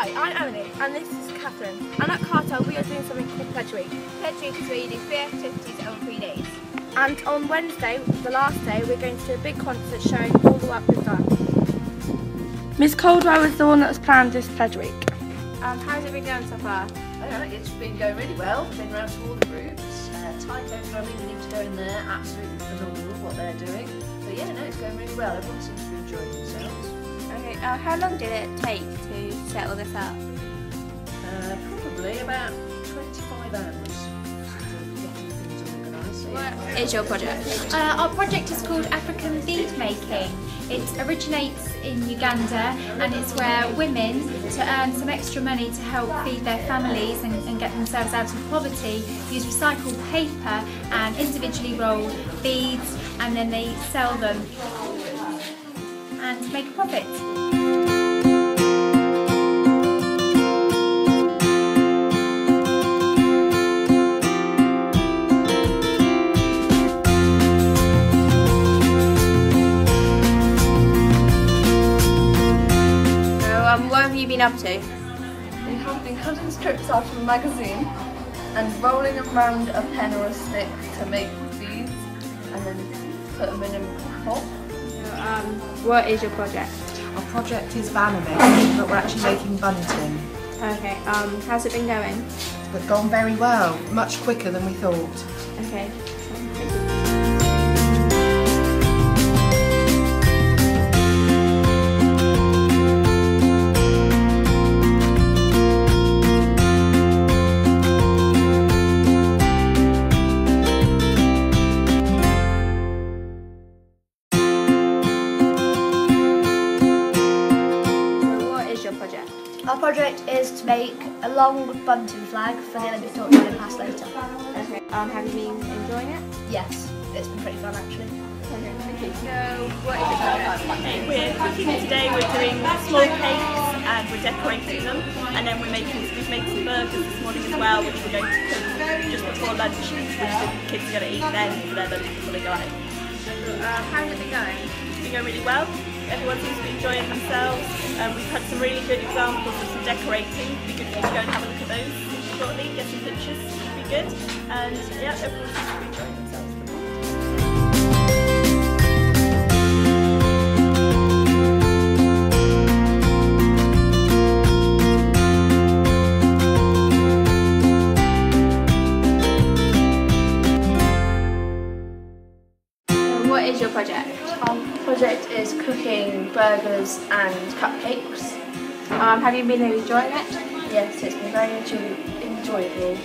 Hi, I'm Emily, and this is Catherine. And at Carter, we are doing something called Pledge Week. Pledge Week is where you do three activities over three days. And on Wednesday, the last day, we're going to do a big concert showing all the work we've done. Miss Coldwell was the one that planned this Pledge Week. Um, how's it been going so far? Uh, it's been going really well. We've been round to all the groups. Uh, Taiko drumming, we need to go in there. Absolutely phenomenal what they're doing. But yeah, no, it's going really well. Everyone seems to be enjoying themselves. Okay, uh, how long did it take to set all this up? Uh, probably about 25 hours. Getting things organised. So, yeah. What is your project? Uh, our project is called African Bead Making. It originates in Uganda and it's where women, to earn some extra money to help feed their families and, and get themselves out of poverty, use recycled paper and individually roll beads and then they sell them and make a profit. So, um, what have you been up to? We have been cutting strips out of a magazine and rolling around a pen or a stick to make beads and then put them in a pot. So, um, what is your project? Our project is banner making, but we're actually making bunting. Okay, um, how's it been going? But gone very well, much quicker than we thought. Okay. Long bunting flag for the Olympic torch and pass later. Okay, um, have you been enjoying it? Yes, it's been pretty fun actually. Okay, thank you. So, what is your project? We're cooking today, we're doing small cakes and we're decorating them and then we're making, we've made some burgers this morning as well which we're going to cook just before lunch which the kids are going to eat then for their lunch before they go out. Uh, how's it been going? It's been going really well, everyone seems to be enjoying themselves, um, we've had some really good examples of some decorating, it'd be good for you to go and have a look at those shortly, get some pictures, it'd be good and yeah, everyone seems to be enjoying themselves. What is your project? Our project is cooking burgers and cupcakes. Um, have you been enjoying it? Yes, it's been very enjoyable.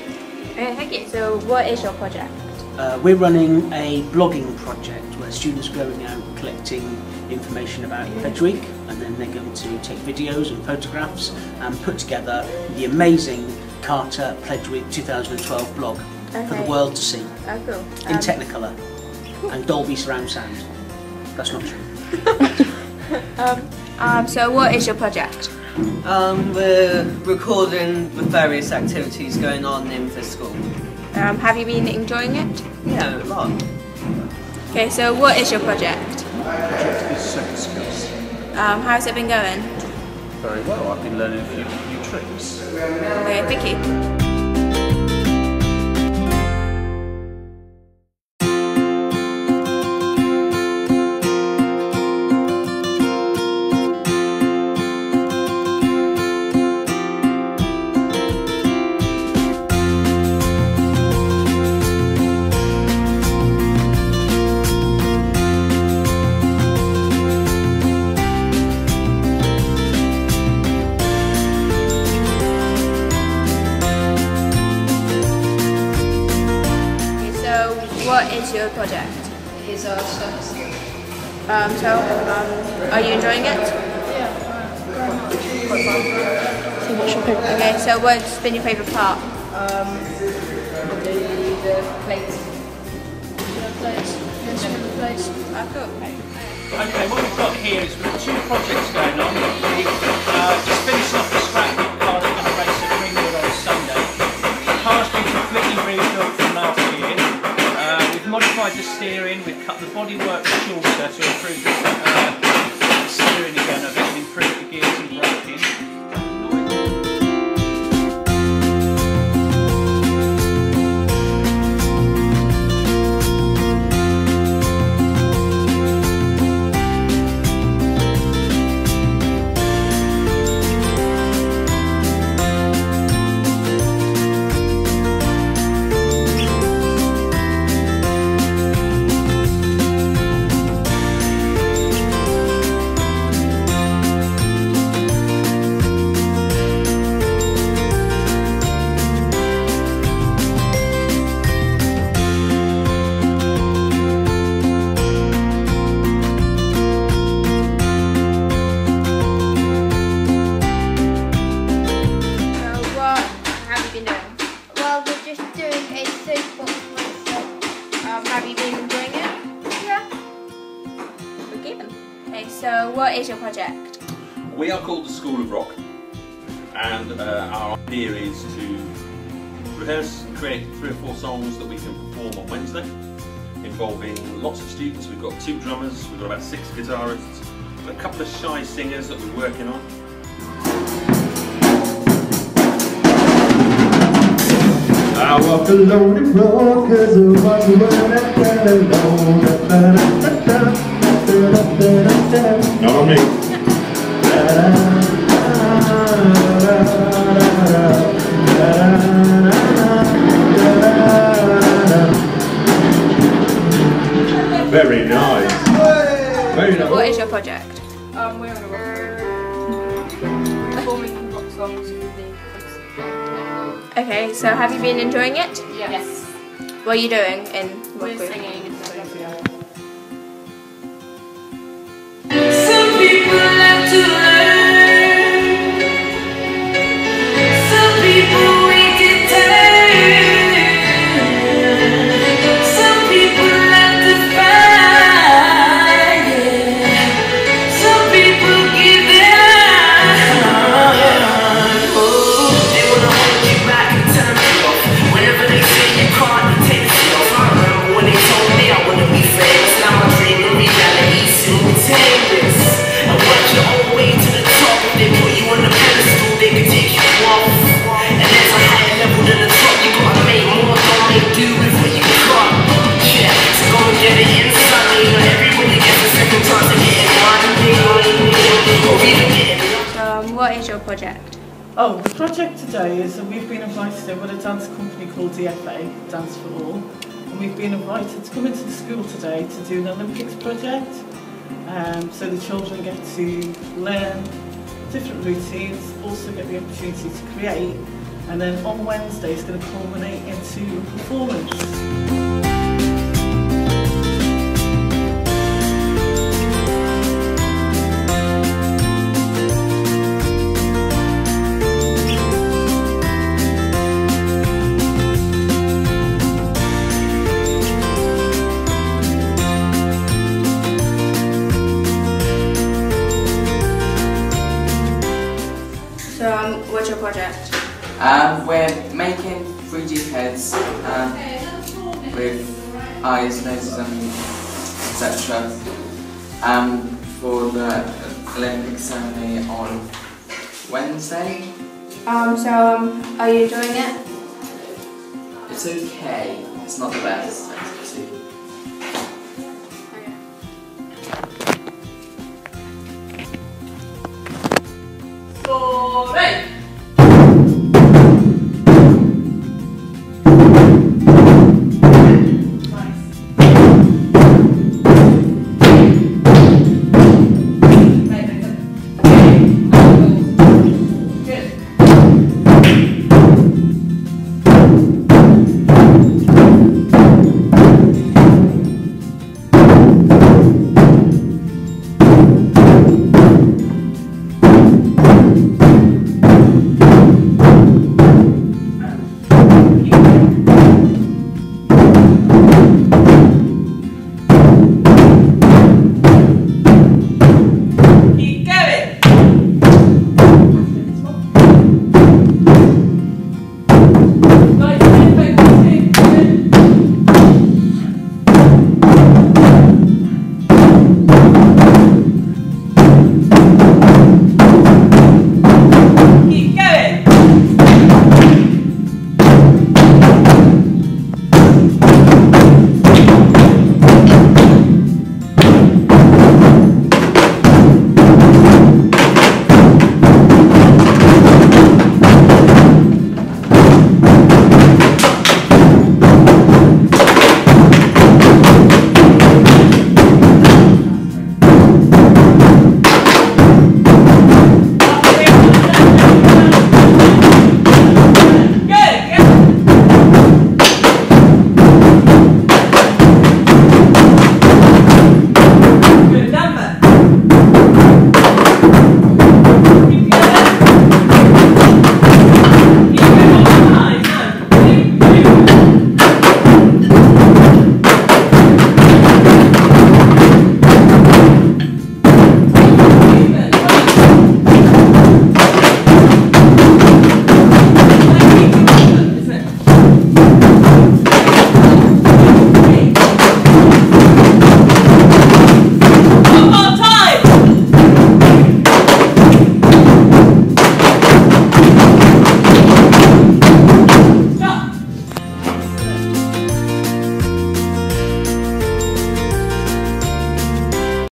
Okay, thank you. So, what is your project? Uh, we're running a blogging project where students are going out collecting information about Pledge Week and then they're going to take videos and photographs and put together the amazing Carter Pledge Week 2012 blog for the world to see Oh, cool. in Um, Technicolor and Dolby surround sound. That's not true. um, so, what is your project? Um, we're recording the various activities going on in the school. Um, have you been enjoying it? Yeah, a lot. Okay, so what is your project? project is second skills. Um, how's it been going? Very well, I've been learning a few new tricks. Okay, thank you. What is your project? Here's our stuff. Um, so, um, are you enjoying it? So what's your favourite? Okay, so what's been your favourite part? Um, probably the plates. Plates. Instrument plates. Ah, cool. Okay, what we've got here is we've got two projects going on. We've uh, just finished we've the steering, we've cut the bodywork shorter to improve the uh, steering again and improve School of Rock, and uh, our idea is to rehearse and create three or four songs that we can perform on Wednesday, involving lots of students. We've got two drummers, we've got about six guitarists, a couple of shy singers that we're working on. I walk alone and roll cause I was when I felt alone Not me Okay, so have you been enjoying it? Yes. What are you doing in what We're group? singing project? Oh, the project today is that we've been invited in with a dance company called DFA, Dance for All, and we've been invited to come into the school today to do an Olympics project. Um, so the children get to learn different routines, also get the opportunity to create, and then on Wednesday it's going to culminate into a performance. Making 3D heads um, with eyes, noses, and etc. Um, for the Olympic ceremony on Wednesday. Um, so, um, are you enjoying it? It's okay. It's not the best. It's Four, eight.